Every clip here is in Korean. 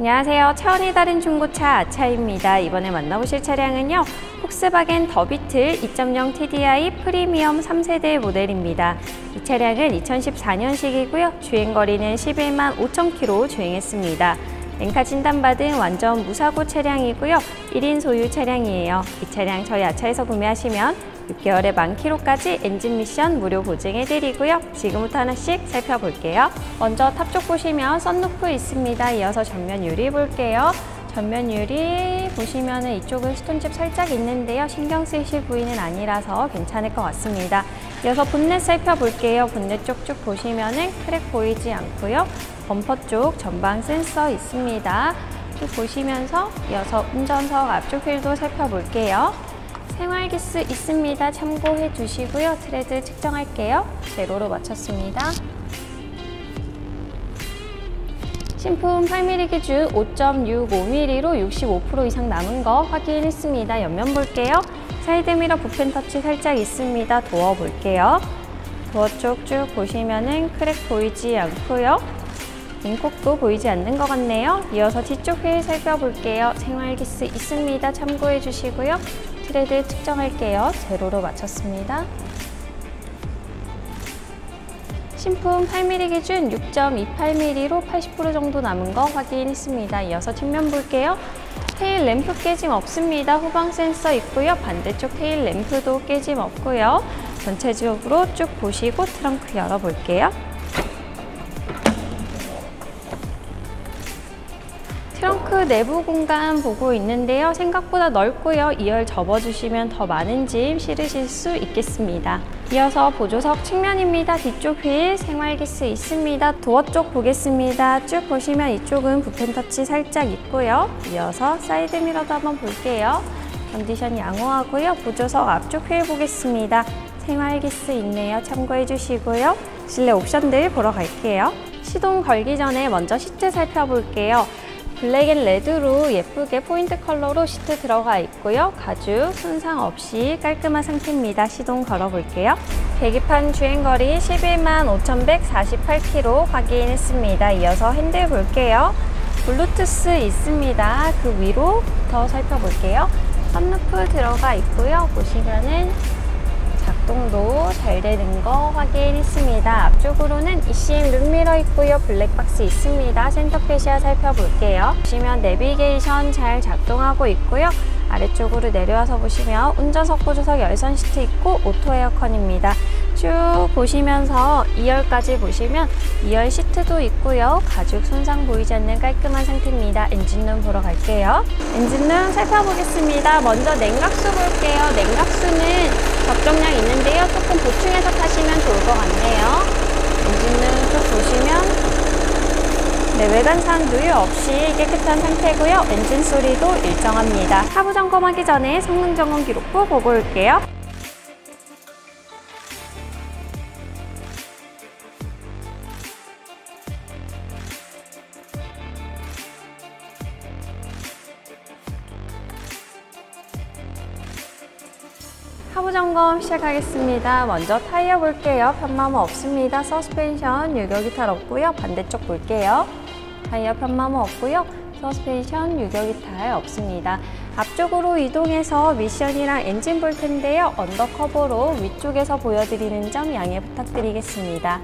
안녕하세요. 차원이 다른 중고차 아차입니다. 이번에 만나보실 차량은요. 폭스바겐 더비틀 2.0 TDI 프리미엄 3세대 모델입니다. 이 차량은 2014년식이고요. 주행거리는 11만 5천 킬로 주행했습니다. 엔카 진단받은 완전 무사고 차량이고요. 1인 소유 차량이에요. 이 차량 저희 아차에서 구매하시면 6개월에 만 킬로까지 엔진 미션 무료 보증해드리고요. 지금부터 하나씩 살펴볼게요. 먼저 탑쪽 보시면 썬루프 있습니다. 이어서 전면 유리 볼게요. 전면 유리 보시면 이쪽은 stone chip 살짝 있는데요. 신경 쓰실 부위는 아니라서 괜찮을 것 같습니다. 이어서 본넷 살펴볼게요. 본넷 쪽쭉 보시면 crack 보이지 않고요. 범퍼 쪽 전방 센서 있습니다. 쭉 보시면서 이어서 운전석 앞쪽 휠도 살펴볼게요. 생활기스 있습니다. 참고해 주시고요. 트레드 측정할게요. 제로로 맞췄습니다. 신품 8mm 기준 5.65mm로 65% 이상 남은 거 확인했습니다. 옆면 볼게요. 사이드미러 붓펜 터치 살짝 있습니다. 도어 볼게요. 도어 쪽 쭉 보시면은 crack 보이지 않고요. 문콕도 보이지 않는 것 같네요. 이어서 뒤쪽 휠 살펴볼게요. 생활기스 있습니다. 참고해 주시고요. 트레드 측정할게요. 제로로 맞췄습니다. 신품 8mm 기준 6.28mm로 80% 정도 남은 거 확인했습니다. 이어서 뒷면 볼게요. 테일 램프 깨짐 없습니다. 후방 센서 있고요. 반대쪽 테일 램프도 깨짐 없고요. 전체적으로 쭉 보시고 트렁크 열어볼게요. 트렁크 내부 공간 보고 있는데요. 생각보다 넓고요. 2열 접어주시면 더 많은 짐 실으실 수 있겠습니다. 이어서 보조석 측면입니다. 뒤쪽 휠 생활기스 있습니다. 도어 쪽 보겠습니다. 쭉 보시면 이쪽은 붓펜 터치 살짝 있고요. 이어서 사이드 미러도 한번 볼게요. 컨디션 양호하고요. 보조석 앞쪽 휠 보겠습니다. 생활기스 있네요. 참고해 주시고요. 실내 옵션들 보러 갈게요. 시동 걸기 전에 먼저 시트 살펴볼게요. black and red로 예쁘게 포인트 컬러로 시트 들어가 있고요. 가죽 손상 없이 깔끔한 상태입니다. 시동 걸어볼게요. 계기판 주행거리 11만 5,148km 확인했습니다. 이어서 핸들 볼게요. 블루투스 있습니다. 그 위로 더 살펴볼게요. 선루프 들어가 있고요. 보시면은 작동도 잘 되는 거 확인했습니다. 앞쪽으로는 ECM 룸미러 있고요. 블랙박스 있습니다. center fascia 살펴볼게요. 보시면 내비게이션 잘 작동하고 있고요. 아래쪽으로 내려와서 보시면 운전석 보조석 열선 시트 있고 오토 에어컨입니다. 쭉 보시면서 2열까지 보시면 2열 시트도 있고요. 가죽 손상 보이지 않는 깔끔한 상태입니다. 엔진룸 보러 갈게요. 엔진룸 살펴보겠습니다. 먼저 냉각수 볼게요. 냉각수는 적정량 있는데요. 조금 보충해서 타시면 좋을 것 같네요. 엔진룸 쭉 보시면 네, 외관상 누유 없이 깨끗한 상태고요. 엔진 소리도 일정합니다. 하부 점검하기 전에 성능 점검 기록부 보고 올게요. 하부 점검 시작하겠습니다. 먼저 타이어 볼게요. 편마모 없습니다. 서스펜션 유격 이탈 없고요. 반대쪽 볼게요. 타이어 편마모 없고요. 서스펜션 유격 이탈 없습니다. 앞쪽으로 이동해서 미션이랑 엔진 볼 텐데요. undercover로 위쪽에서 보여드리는 점 양해 부탁드리겠습니다.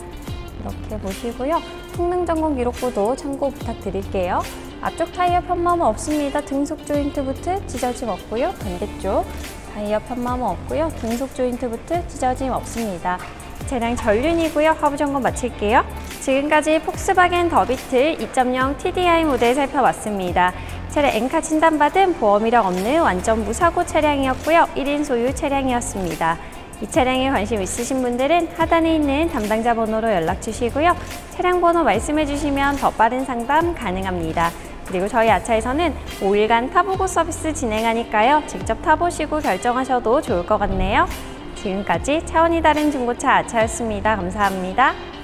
이렇게 보시고요. 성능 점검 기록부도 참고 부탁드릴게요. 앞쪽 타이어 편마모 없습니다. 등속 조인트 boot 찢어짐 없고요. 반대쪽 타이어 편마모 없고요. 등속 조인트 부트 찢어짐 없습니다. 차량 전륜이고요. 하부 점검 마칠게요. 지금까지 폭스바겐 더비틀 2.0 TDI 모델 살펴봤습니다. 차량 엔카 진단받은 보험 이력 없는 완전 무사고 차량이었고요. 1인 소유 차량이었습니다. 이 차량에 관심 있으신 분들은 하단에 있는 담당자 번호로 연락 주시고요. 차량 번호 말씀해 주시면 더 빠른 상담 가능합니다. 그리고 저희 아차에서는 5일간 타보고 서비스 진행하니까요. 직접 타보시고 결정하셔도 좋을 것 같네요. 지금까지 차원이 다른 중고차 아차였습니다. 감사합니다.